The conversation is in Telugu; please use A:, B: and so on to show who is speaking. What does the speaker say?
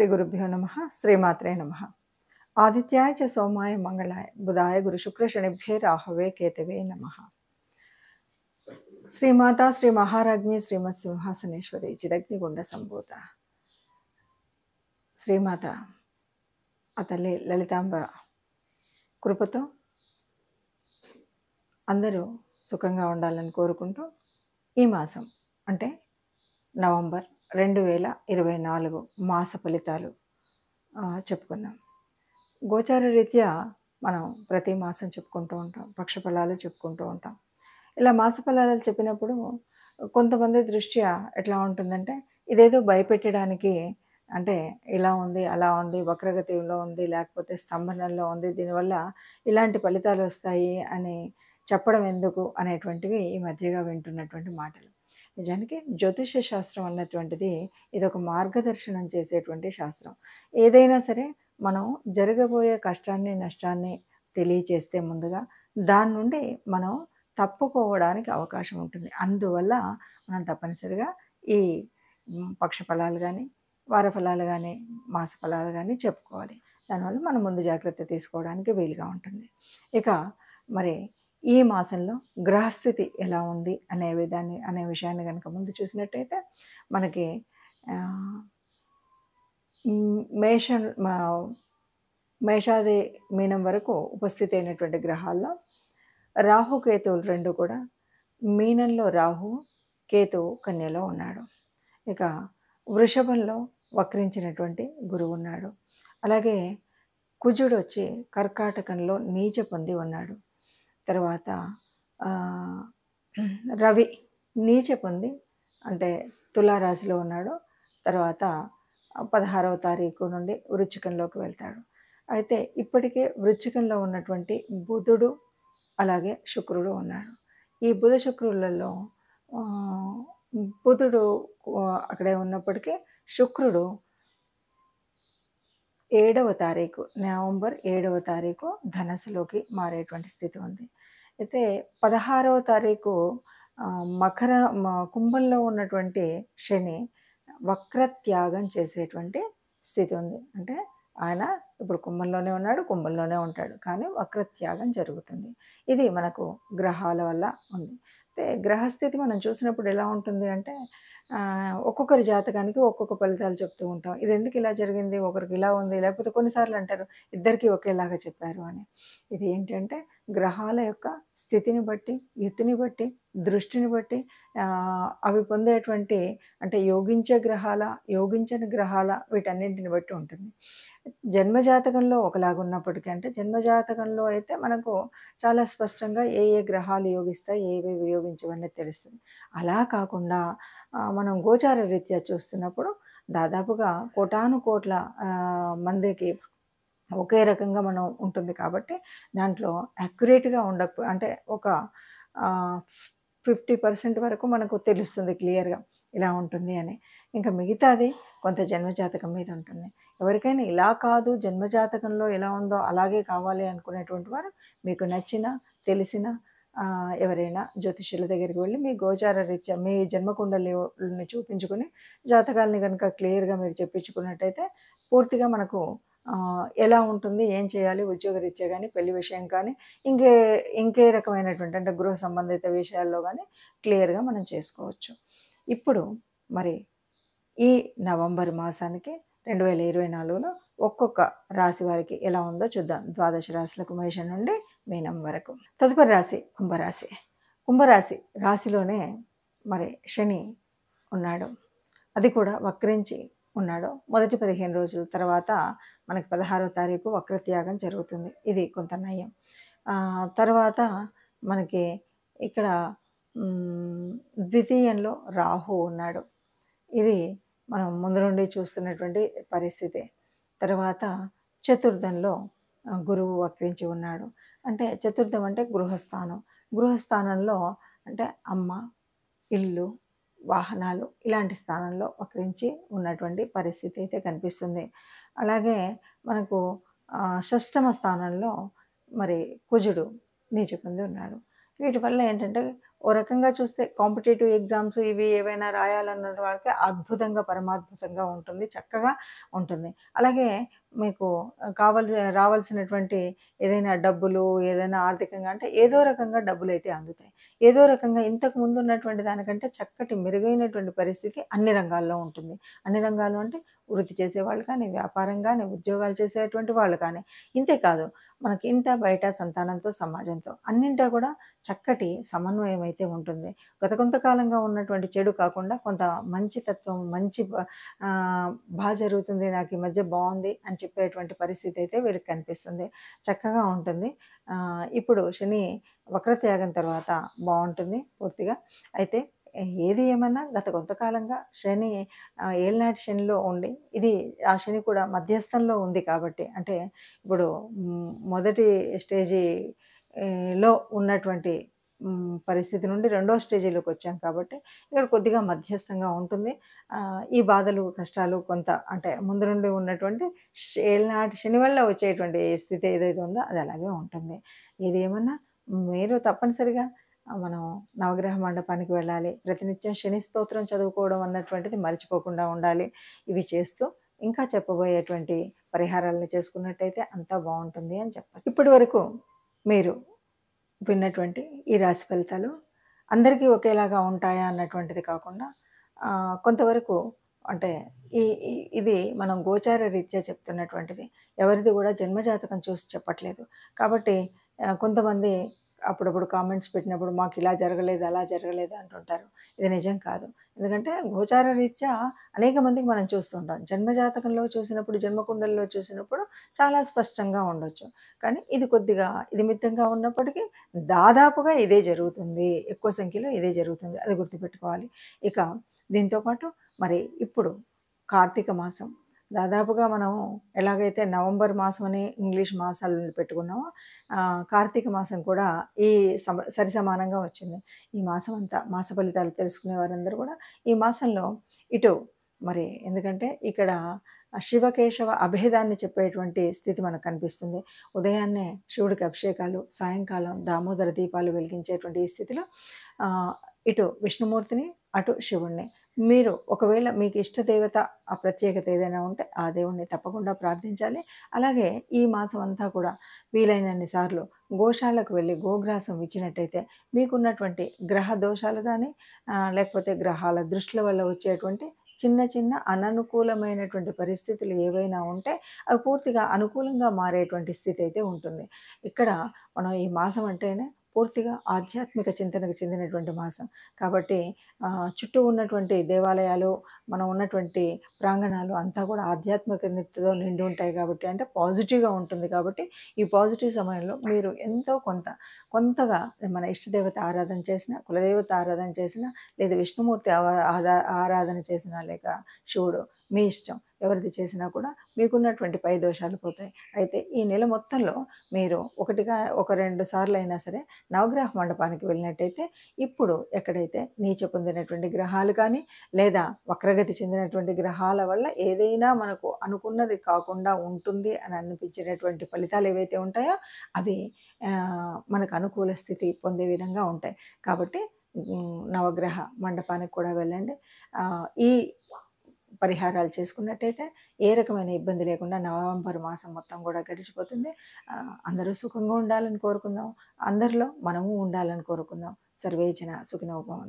A: శ్రీ గురుభ్యో నమ శ్రీమాత్రే నమ ఆదిత్యాయ చ సోమాయ మంగళాయ బుధాయ గురు శుక్ర శనిభ్యే రాహవే కేతవే నమ శ్రీమాత శ్రీ మహారాజ్ఞి శ్రీమత్ సింహాసనేశ్వరి చిదగ్నిగుండ సంభూత శ్రీమాత ఆ తల్లి లలితాంబ కృపతో అందరూ సుఖంగా ఉండాలని కోరుకుంటూ ఈ మాసం అంటే నవంబర్ రెండు వేల ఇరవై నాలుగు మాస ఫలితాలు చెప్పుకుందాం. గోచార రీత్యా మనం ప్రతి మాసం చెప్పుకుంటూ ఉంటాం పక్ష ఫలాలు చెప్పుకుంటూ ఉంటాం. ఇలా మాస ఫలాలు చెప్పినప్పుడు కొంతమంది దృష్ట్యా ఎట్లా ఉంటుందంటే ఇదేదో భయపెట్టడానికి అంటే ఇలా ఉంది అలా ఉంది వక్రగతిలో ఉంది లేకపోతే స్తంభనంలో ఉంది దీనివల్ల ఇలాంటి ఫలితాలు వస్తాయి అని చెప్పడం ఎందుకు అనేటువంటివి ఈ మధ్యగా వింటున్నటువంటి మాటలు. నిజానికి జ్యోతిష శాస్త్రం అన్నటువంటిది ఇది ఒక మార్గదర్శనం చేసేటువంటి శాస్త్రం. ఏదైనా సరే మనం జరగబోయే కష్టాన్ని నష్టాన్ని తెలియచేస్తే ముందుగా దాని నుండి మనం తప్పుకోవడానికి అవకాశం ఉంటుంది. అందువల్ల మనం తప్పనిసరిగా ఈ పక్ష ఫలాలు కానీ వార ఫలాలు కానీ మాస ఫలాలు కానీ చెప్పుకోవాలి. దానివల్ల మనం ముందు జాగ్రత్త తీసుకోవడానికి వీలుగా ఉంటుంది. ఇక మరి ఈ మాసంలో గ్రహస్థితి ఎలా ఉంది అనే విధాన్ని అనే విషయాన్ని కనుక ముందు చూసినట్టయితే మనకి మేష మా- మేషాది మీనం వరకు ఉపస్థితి అయినటువంటి గ్రహాల్లో రాహు కేతువులు రెండు కూడా మీనంలో రాహు కేతువు కన్యలో ఉన్నాడు. ఇక వృషభంలో వక్రించినటువంటి గురువు ఉన్నాడు. అలాగే కుజుడు వచ్చి కర్కాటకంలో నీచ పొంది ఉన్నాడు. తర్వాత రవి నీచ పొంది అంటే తులారాశిలో ఉన్నాడు. తర్వాత పదహారవ తారీఖు నుండి వృచ్చికంలోకి వెళ్తాడు. అయితే ఇప్పటికే వృచ్చికంలో ఉన్నటువంటి బుధుడు అలాగే శుక్రుడు ఉన్నాడు. ఈ బుధ శుక్రులలో బుధుడు అక్కడే ఉన్నప్పటికీ శుక్రుడు ఏడవ తారీఖు నవంబర్ ఏడవ తారీఖు ధనస్సులోకి మారేటువంటి స్థితి ఉంది. అయితే పదహారవ తారీఖు మకర మ- కుంభంలో ఉన్నటువంటి శని వక్రత్యాగం చేసేటువంటి స్థితి ఉంది. అంటే ఆయన ఇప్పుడు కుంభంలోనే ఉన్నాడు కుంభంలోనే ఉంటాడు. కానీ వక్రత్యాగం జరుగుతుంది. ఇది మనకు గ్రహాల వల్ల ఉంది. అయితే గ్రహస్థితి మనం చూసినప్పుడు ఎలా ఉంటుంది అంటే ఒక్కొక్కరి జాతకానికి ఒక్కొక్క ఫలితాలు చెప్తూ ఉంటాం. ఇది ఎందుకు ఇలా జరిగింది? ఒకరికి ఇలా ఉంది. లేకపోతే కొన్నిసార్లు అంటారు ఇద్దరికి ఒకేలాగా చెప్పారు అని. ఇది ఏంటంటే గ్రహాల యొక్క స్థితిని బట్టి యుతిని బట్టి దృష్టిని బట్టి అవి పొందేటువంటి అంటే యోగించే గ్రహాల యోగించని గ్రహాల వీటన్నింటిని బట్టి ఉంటుంది. జన్మజాతకంలో ఒకలాగా ఉన్నప్పటికీ అంటే జన్మజాతకంలో అయితే మనకు చాలా స్పష్టంగా ఏ ఏ గ్రహాలు యోగిస్తాయి ఏవి వియోగించవన్నీ తెలుస్తుంది. అలా కాకుండా మనం గోచార రీత్యా చూస్తున్నప్పుడు దాదాపుగా కోటాను కోట్ల మందికి ఒకే రకంగా మనం ఉంటుంది కాబట్టి దాంట్లో యాక్యురేట్గా ఉండక అంటే ఒక ఫిఫ్టీ పర్సెంట్ వరకు మనకు తెలుస్తుంది క్లియర్గా ఇలా ఉంటుంది అని. ఇంకా మిగతాది కొంత జన్మజాతకం మీద ఉంటుంది. ఎవరికైనా ఇలా కాదు జన్మజాతకంలో ఎలా ఉందో అలాగే కావాలి అనుకునేటువంటి వారు మీకు నచ్చిన తెలిసిన ఎవరైనా జ్యోతిష్యుల దగ్గరికి వెళ్ళి మీ గోచార రీత్యా మీ జన్మకుండలిని చూపించుకుని జాతకాలని కనుక క్లియర్గా మీరు చెప్పించుకున్నట్టయితే పూర్తిగా మనకు ఎలా ఉంటుంది ఏం చేయాలి ఉద్యోగ రీత్యా కానీ పెళ్ళి విషయం కానీ ఇంకే ఇంకే రకమైనటువంటి అంటే గృహ సంబంధిత విషయాల్లో కానీ క్లియర్గా మనం చేసుకోవచ్చు. ఇప్పుడు మరి ఈ నవంబర్ మాసానికి రెండు వేల ఇరవై నాలుగులో ఒక్కొక్క రాశి వారికి ఎలా ఉందో చూద్దాం. ద్వాదశ రాశులకు మేషం నుండి మీనం వరకు. తదుపరి రాశి కుంభరాశి. కుంభరాశి రాశిలోనే మరి శని ఉన్నాడు. అది కూడా వక్రించి ఉన్నాడు. మొదటి పదిహేను రోజుల తర్వాత మనకి పదహారో తారీఖు వక్రత్యాగం జరుగుతుంది. ఇది కొంత నయం. తర్వాత మనకి ఇక్కడ ద్వితీయంలో రాహు ఉన్నాడు. ఇది మనం ముందు నుండి చూస్తున్నటువంటి పరిస్థితి. తర్వాత చతుర్థంలో గురువు వక్రించి ఉన్నాడు. అంటే చతుర్థం అంటే గృహస్థానం. గృహస్థానంలో అంటే అమ్మ ఇల్లు వాహనాలు ఇలాంటి స్థానంలో వక్రించి ఉన్నటువంటి పరిస్థితి అయితే కనిపిస్తుంది. అలాగే మనకు షష్టమ స్థానంలో మరి కుజుడు నీచుకుంది ఉన్నాడు వీటి వల్ల ఏంటంటే ఓ రకంగా చూస్తే కాంపిటేటివ్ ఎగ్జామ్స్ ఇవి ఏవైనా రాయాలన్న వాళ్ళకి అద్భుతంగా పరమాద్భుతంగా ఉంటుంది చక్కగా ఉంటుంది. అలాగే మీకు కావలసి రావాల్సినటువంటి ఏదైనా డబ్బులు ఏదైనా ఆర్థికంగా అంటే ఏదో రకంగా డబ్బులు అయితే అందుతాయి. ఏదో రకంగా ఇంతకు ముందు ఉన్నటువంటి దానికంటే చక్కటి మెరుగైనటువంటి పరిస్థితి అన్ని రంగాల్లో ఉంటుంది. అన్ని రంగాల్లో అంటే వృత్తి చేసేవాళ్ళు కానీ వ్యాపారం కానీ ఉద్యోగాలు చేసేటువంటి వాళ్ళు కానీ ఇంతే కాదు. మనకి ఇంట బయట సంతానంతో సమాజంతో అన్నింటా కూడా చక్కటి సమన్వయం అయితే ఉంటుంది. గత కొంతకాలంగా ఉన్నటువంటి చెడు కాకుండా కొంత మంచి తత్వం మంచి బాగా జరుగుతుంది నాకు ఈ మధ్య బాగుంది అని చెప్పేటువంటి పరిస్థితి అయితే వీరికి కనిపిస్తుంది. చక్కగా ఉంటుంది. ఇప్పుడు శని వక్రత్యాగం తర్వాత బాగుంటుంది పూర్తిగా. అయితే ఏది ఏమన్నా గత కొంతకాలంగా శని ఏళ్ళనాటి శనిలో ఉండి ఇది ఆ శని కూడా మధ్యస్థంలో ఉంది కాబట్టి అంటే ఇప్పుడు మొదటి స్టేజీలో ఉన్నటువంటి పరిస్థితి నుండి రెండో స్టేజీలోకి వచ్చాం కాబట్టి ఇక్కడ కొద్దిగా మధ్యస్థంగా ఉంటుంది. ఈ బాధలు కష్టాలు కొంత అంటే ముందు నుండి ఉన్నటువంటి ఏళ్ళనాటి శని వల్ల వచ్చేటువంటి స్థితి ఏదైతే ఉందో అది అలాగే ఉంటుంది. ఇది ఏమన్నా మీరు తప్పనిసరిగా మనం నవగ్రహ మండపానికి వెళ్ళాలి. ప్రతినిత్యం శని స్తోత్రం చదువుకోవడం అన్నటువంటిది మర్చిపోకుండా ఉండాలి. ఇవి చేస్తూ ఇంకా చెప్పబోయేటువంటి పరిహారాలను చేసుకున్నట్టయితే అంతా బాగుంటుంది అని చెప్పాలి ఇప్పటి వరకు మీరు విన్నటువంటి ఈ రాశి ఫలితాలు అందరికీ ఒకేలాగా ఉంటాయా అన్నటువంటిది కాకుండా కొంతవరకు అంటే ఈ ఇది మనం గోచార రీత్యా చెప్తున్నటువంటిది. ఎవరిది కూడా జన్మజాతకం చూసి చెప్పట్లేదు. కాబట్టి కొంతమంది అప్పుడప్పుడు కామెంట్స్ పెట్టినప్పుడు మాకు ఇలా జరగలేదు అలా జరగలేదు అంటుంటారు. ఇది నిజం కాదు. ఎందుకంటే గోచార రీత్యా అనేక మందికి మనం చూస్తుంటాం. జన్మజాతకంలో చూసినప్పుడు జన్మకుండల్లో చూసినప్పుడు చాలా స్పష్టంగా ఉండొచ్చు. కానీ ఇది కొద్దిగా ఇది మిత్తంగా ఉన్నప్పటికీ దాదాపుగా ఇదే జరుగుతుంది. ఎక్కువ సంఖ్యలో ఇదే జరుగుతుంది. అది గుర్తుపెట్టుకోవాలి. ఇక దీంతోపాటు మరి ఇప్పుడు కార్తీక మాసం. దాదాపుగా మనం ఎలాగైతే నవంబర్ మాసం అని ఇంగ్లీష్ మాసాలను పెట్టుకున్నామో కార్తీక మాసం కూడా ఈ సమ సరి సమానంగా వచ్చింది. ఈ మాసం అంతా మాస ఫలితాలు తెలుసుకునే వారందరూ కూడా ఈ మాసంలో ఇటు మరి ఎందుకంటే ఇక్కడ శివకేశవ అభేదాన్ని చెప్పేటువంటి స్థితి మనకు కనిపిస్తుంది. ఉదయాన్నే శివుడికి అభిషేకాలు సాయంకాలం దామోదర దీపాలు వెలిగించేటువంటి ఈ స్థితిలో ఇటు విష్ణుమూర్తిని అటు శివుణ్ణి. మీరు ఒకవేళ మీకు ఇష్ట దేవత ఆ ప్రత్యేకత ఏదైనా ఉంటే ఆ దేవుణ్ణి తప్పకుండా ప్రార్థించాలి. అలాగే ఈ మాసం అంతా కూడా వీలైనన్ని సార్లు గోశాలకు వెళ్ళి గోగ్రాసం ఇచ్చినట్టయితే మీకున్నటువంటి గ్రహ దోషాలు కానీ లేకపోతే గ్రహాల దృష్టిల వల్ల వచ్చేటువంటి చిన్న చిన్న అననుకూలమైనటువంటి పరిస్థితులు ఏవైనా ఉంటే అవి పూర్తిగా అనుకూలంగా మారేటువంటి స్థితి అయితే ఉంటుంది. ఇక్కడ మనం ఈ మాసం అంటేనే పూర్తిగా ఆధ్యాత్మిక చింతనకు చెందినటువంటి మాసం. కాబట్టి చుట్టూ ఉన్నటువంటి దేవాలయాలు మనం ఉన్నటువంటి ప్రాంగణాలు అంతా కూడా ఆధ్యాత్మికతతో నిండి ఉంటాయి కాబట్టి అంటే పాజిటివ్గా ఉంటుంది కాబట్టి ఈ పాజిటివ్ సమయంలో మీరు ఎంతో కొంత కొంతగా మన ఇష్టదేవత ఆరాధన చేసిన కులదేవత ఆరాధన చేసిన లేదా విష్ణుమూర్తి ఆదా- ఆరాధన చేసినా లేక శివుడు మీ ఇష్టం ఎవరిది చేసినా కూడా మీకున్నటువంటి పై దోషాలు పోతాయి. అయితే ఈ నెల మొత్తంలో మీరు ఒకటిగా ఒక రెండు సార్లు అయినా సరే నవగ్రహ మండపానికి వెళ్ళినట్టయితే ఇప్పుడు ఎక్కడైతే నీచ పొందినటువంటి గ్రహాలు కానీ లేదా తరగతి చెందినటువంటి గ్రహాల వల్ల ఏదైనా మనకు అనుకున్నది కాకుండా ఉంటుంది అని అనిపించినటువంటి ఫలితాలు ఏవైతే ఉంటాయో అవి మనకు అనుకూల స్థితి పొందే విధంగా ఉంటాయి. కాబట్టి నవగ్రహ మండపానికి కూడా వెళ్ళండి. ఈ పరిహారాలు చేసుకున్నట్టయితే ఏ రకమైన ఇబ్బంది లేకుండా నవంబర్ మాసం మొత్తం కూడా గడిచిపోతుంది. అందరూ సుఖంగా ఉండాలని కోరుకుందాం. అందరిలో మనము ఉండాలని కోరుకుందాం. సర్వేజన సుఖినోభవంతు